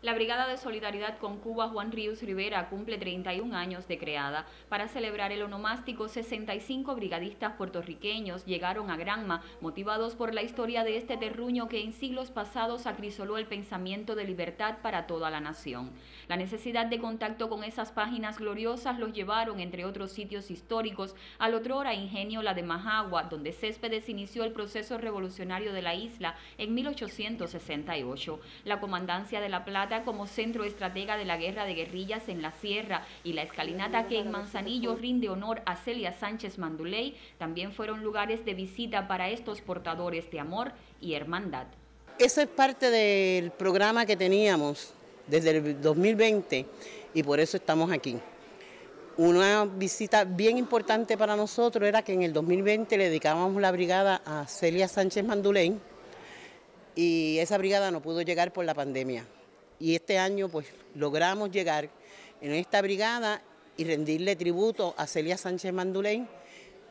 La Brigada de Solidaridad con Cuba Juan Ríos Rivera cumple 31 años de creada. Para celebrar el onomástico, 65 brigadistas puertorriqueños llegaron a Granma, motivados por la historia de este terruño que en siglos pasados acrisoló el pensamiento de libertad para toda la nación. La necesidad de contacto con esas páginas gloriosas los llevaron, entre otros sitios históricos, al otrora ingenio La de Majagua, donde Céspedes inició el proceso revolucionario de la isla en 1868. La comandancia de La Plata como centro estratega de la guerra de guerrillas en la sierra y la escalinata que en Manzanillo rinde honor a Celia Sánchez Manduley también fueron lugares de visita para estos portadores de amor y hermandad. Eso es parte del programa que teníamos desde el 2020 y por eso estamos aquí. Una visita bien importante para nosotros era que en el 2020 le dedicábamos la brigada a Celia Sánchez Manduley y esa brigada no pudo llegar por la pandemia y este año pues logramos llegar en esta brigada y rendirle tributo a Celia Sánchez Manduley,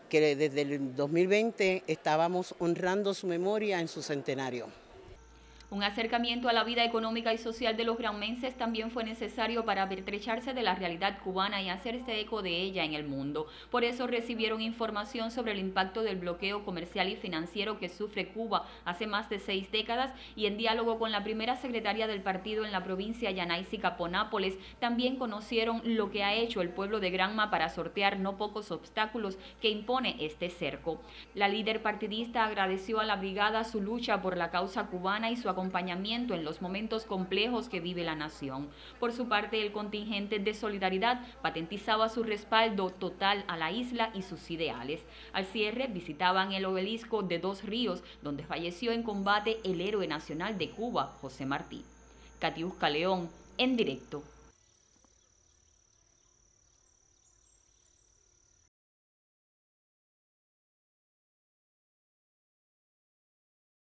que desde el 2020 estábamos honrando su memoria en su centenario. Un acercamiento a la vida económica y social de los granmenses también fue necesario para pertrecharse de la realidad cubana y hacerse eco de ella en el mundo. Por eso recibieron información sobre el impacto del bloqueo comercial y financiero que sufre Cuba hace más de seis décadas y en diálogo con la primera secretaria del partido en la provincia Yanaisi Caponápoles también conocieron lo que ha hecho el pueblo de Granma para sortear no pocos obstáculos que impone este cerco. La líder partidista agradeció a la brigada su lucha por la causa cubana y su acompañamiento en los momentos complejos que vive la nación. Por su parte, el contingente de solidaridad patentizaba su respaldo total a la isla y sus ideales. Al cierre, visitaban el obelisco de Dos Ríos, donde falleció en combate el héroe nacional de Cuba, José Martí. Catiusca León, en directo.